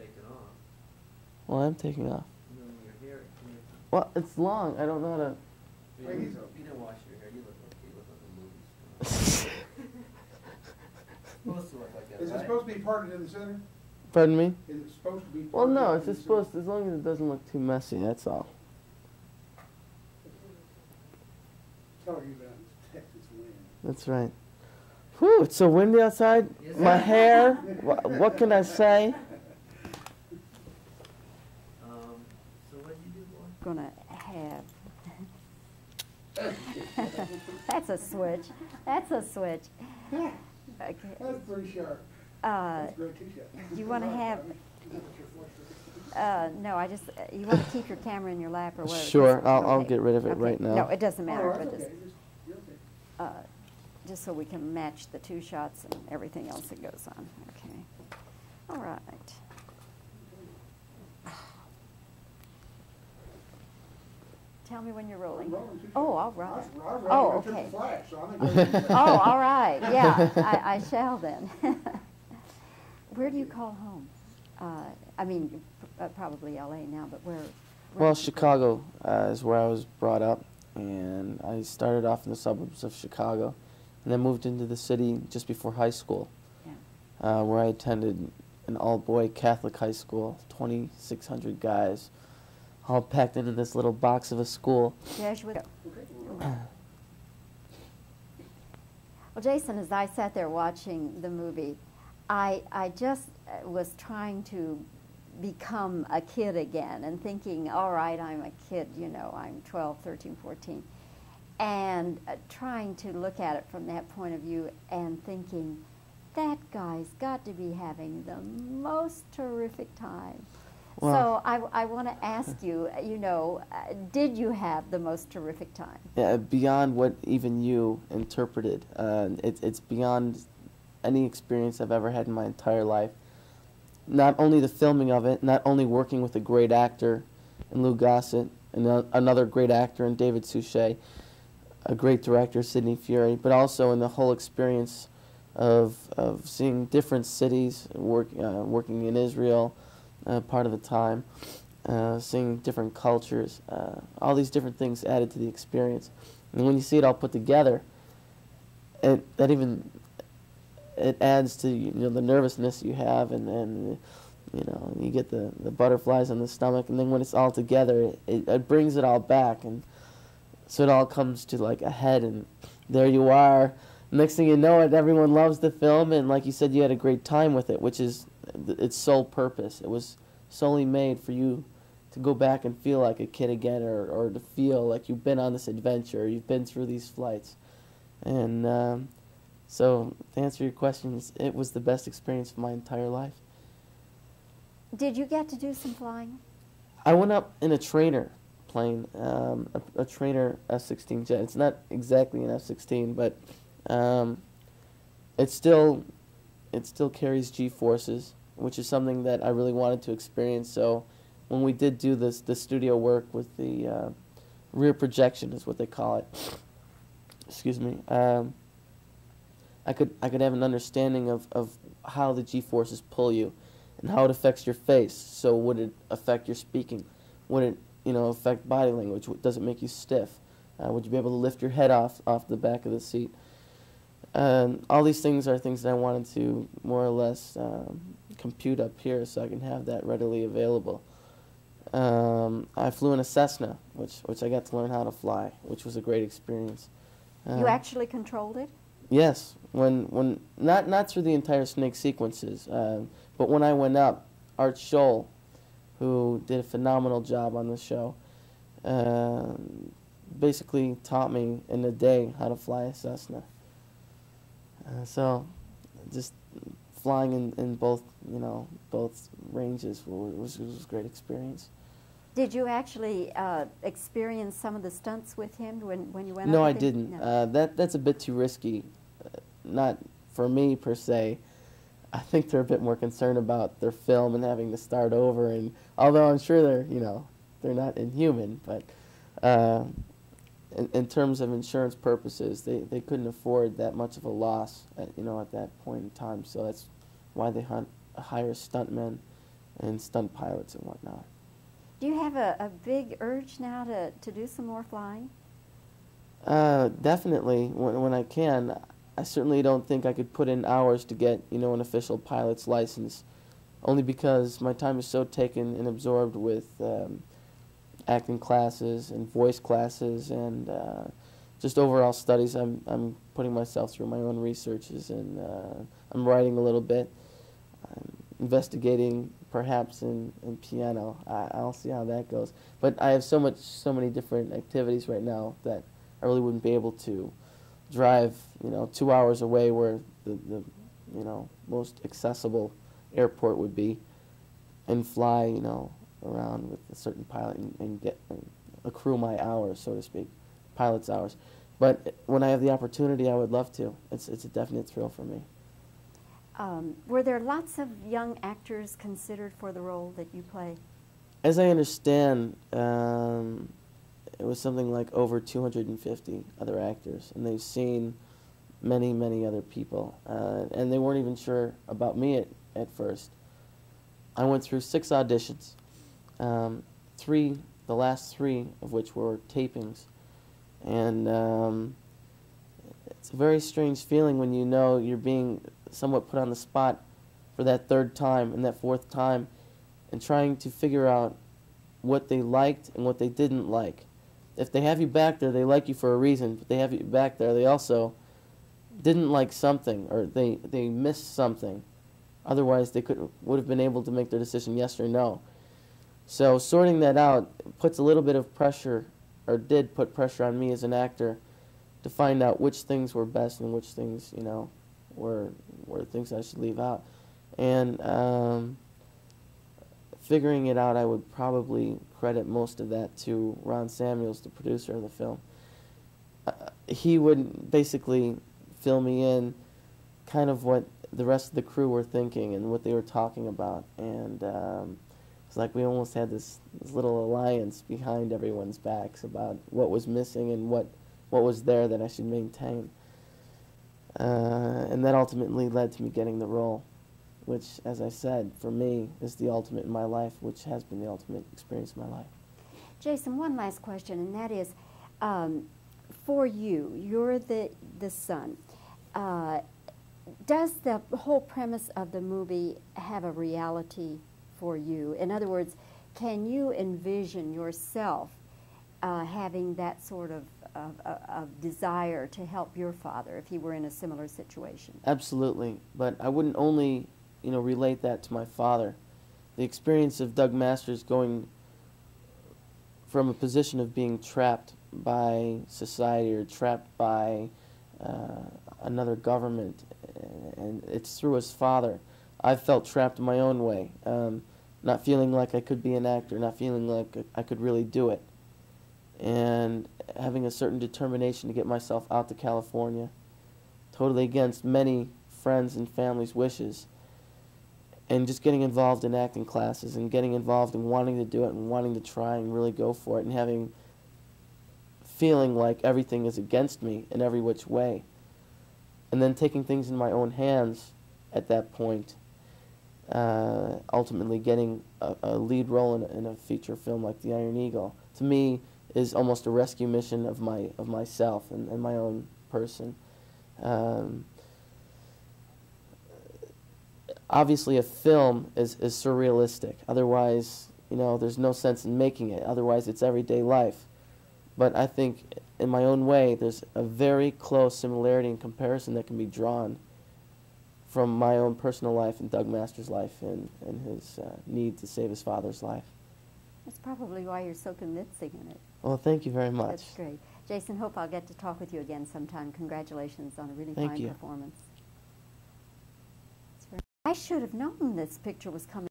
taking off. Well, I'm taking off. And then your hair, can you, Well, it's long. I don't know how to. you Ladies didn't, up. you didn't wash your hair, you look like, you look like a movie star. Supposed to look like that, Is it right? supposed to be parted in the center? Pardon me? Is it supposed to be? Well, no, it's just center? supposed. As long as it doesn't look too messy, that's all. Tell you about Texas wind. That's right. Whew, it's so windy outside. Yes, My hair. What, what can I say? Um, so what did you do, boy? Gonna have. That's a switch. That's a switch. Okay. That's pretty sharp. Uh, That's great t-shirt. you wanna have- uh, no, I just, uh, you wanna keep your camera in your lap or whatever? Sure, I'll- I'll get rid of it Okay. right now. No, it doesn't Oh, matter, that's but just, okay. Just- uh, just so we can match the two shots and everything else that goes on, okay? All right. Tell me when you're rolling. I'm rolling too. Oh, all right. I- I ran Oh, right to the okay. flash, so I think that's- Oh, all right, yeah, I, I shall then. Where do you call home? Uh, I mean, p- uh, probably LA now, but where? where Well, did you grow- Chicago uh, is where I was brought up, and I started off in the suburbs of Chicago, and then moved into the city just before high school, Yeah. uh, where I attended an all-boy Catholic high school, 2,600 guys, all packed into this little box of a school. Well, Jason, as I sat there watching the movie, I, I just uh, was trying to become a kid again and thinking, all right, I'm a kid, you know, I'm 12, 13, 14. And uh, trying to look at it from that point of view and thinking, that guy's got to be having the most terrific time. Well- so I, I want to ask you, uh, you know, uh, did you have the most terrific time? Yeah, beyond what even you interpreted. Uh, it, it's beyond any experience I've ever had in my entire life. Not only the filming of it, not only working with a great actor in Lou Gossett, and another great actor in David Suchet, a great director, Sidney Furie, but also in the whole experience of, of seeing different cities, work, uh, working in Israel uh, part of the time, uh, seeing different cultures, uh, all these different things added to the experience. And when you see it all put together, it that even it adds to you know the nervousness you have, and and you know you get the the butterflies on the stomach, and then when it's all together, it, it brings it all back, and so it all comes to like a head, and there you are. Next thing you know, it everyone loves the film, and like you said, you had a great time with it, which is its sole purpose. It was solely made for you to go back and feel like a kid again, or, or to feel like you've been on this adventure, you've been through these flights. And um, so, to answer your questions, it was the best experience of my entire life. Did you get to do some flying? I went up in a trainer plane, um, a, a trainer F-16 jet. It's not exactly an F-16, but um, it still it still carries G forces, which is something that I really wanted to experience. So when we did do this the studio work with the uh, rear projection is what they call it. Excuse me. Um, I could I could have an understanding of, of how the G forces pull you and how it affects your face. So would it affect your speaking? Would it, you know, affect body language? Does it make you stiff? Uh, would you be able to lift your head off off the back of the seat? Um, all these things are things that I wanted to more or less um, compute up here, so I can have that readily available. Um, I flew in a Cessna, which which I got to learn how to fly, which was a great experience. you Um, actually controlled it? Yes, when when not not through the entire snake sequences, uh, but when I went up, Art Scholl, who did a phenomenal job on the show, uh, basically taught me in a day how to fly a Cessna. Uh, so, just flying in, in both you know both ranges was was, was a great experience. Did you actually uh, experience some of the stunts with him when, when you went No, I didn't. No. Uh, that that's a bit too risky. Uh, not for me per se. I think they're a bit more concerned about their film and having to start over. And although I'm sure they're you know they're not inhuman, but uh, in, in terms of insurance purposes, they, they couldn't afford that much of a loss at, you know at that point in time. So that's why they hunt hire stuntmen and stunt pilots and whatnot. Do you have a, a big urge now to, to do some more flying? Uh, definitely, when, when I can. I certainly don't think I could put in hours to get, you know, an official pilot's license, only because my time is so taken and absorbed with um, acting classes and voice classes and uh, just overall studies. I'm I'm putting myself through my own researches and uh, I'm writing a little bit. I'm investigating perhaps in, in piano. I, I'll see how that goes. But I have so much so many different activities right now that I really wouldn't be able to drive, you know, two hours away where the, the you know, most accessible airport would be and fly, you know, around with a certain pilot and, and get and accrue my hours, so to speak, pilot's hours. But when I have the opportunity, I would love to. It's, it's a definite thrill for me. Um, were there lots of young actors considered for the role that you play? As I understand, um, it was something like over 250 other actors, and they've seen many, many other people, uh, and they weren't even sure about me at, at first. I went through six auditions, um, three, the last three of which were tapings, and um, it's a very strange feeling when you know you're being somewhat put on the spot for that third time and that fourth time, and trying to figure out what they liked and what they didn't like. If they have you back there, they like you for a reason, but they have you back there, they also didn't like something or they, they missed something. Otherwise, they could would have been able to make their decision yes or no. So sorting that out puts a little bit of pressure, or did put pressure on me as an actor, to find out which things were best and which things you know were were things I should leave out. And um, figuring it out, I would probably credit most of that to Ron Samuels, the producer of the film. Uh, he would basically fill me in kind of what the rest of the crew were thinking and what they were talking about. And um, it's like we almost had this, this little alliance behind everyone's backs about what was missing and what, what was there that I should maintain. Uh, and that ultimately led to me getting the role, which, as I said, for me is the ultimate in my life, which has been the ultimate experience of my life. Jason, one last question, and that is, um, for you, you're the the son. Uh, does the whole premise of the movie have a reality for you? In other words, can you envision yourself uh, having that sort of, of, of, desire to help your father if he were in a similar situation? Absolutely, but I wouldn't only, you know, relate that to my father. The experience of Doug Masters going from a position of being trapped by society or trapped by uh, another government, and it's through his father. I felt trapped in my own way, um, not feeling like I could be an actor, not feeling like I could really do it, and having a certain determination to get myself out to California, totally against many friends and family's wishes, and just getting involved in acting classes and getting involved in wanting to do it and wanting to try and really go for it and having feeling like everything is against me in every which way. And then taking things in my own hands at that point, uh, ultimately getting a, a lead role in a, in a, feature film like The Iron Eagle, to me is almost a rescue mission of my of myself and, and my own person. Um, obviously, a film is, is surrealistic. Otherwise, you know, there's no sense in making it. Otherwise, it's everyday life. But I think, in my own way, there's a very close similarity and comparison that can be drawn from my own personal life and Doug Masters' life and, and his uh, need to save his father's life. That's probably why you're so convincing in it. Well, thank you very much. That's great. Jason, hope I'll get to talk with you again sometime. Congratulations on a really thank fine you. performance. I should have known this picture was coming.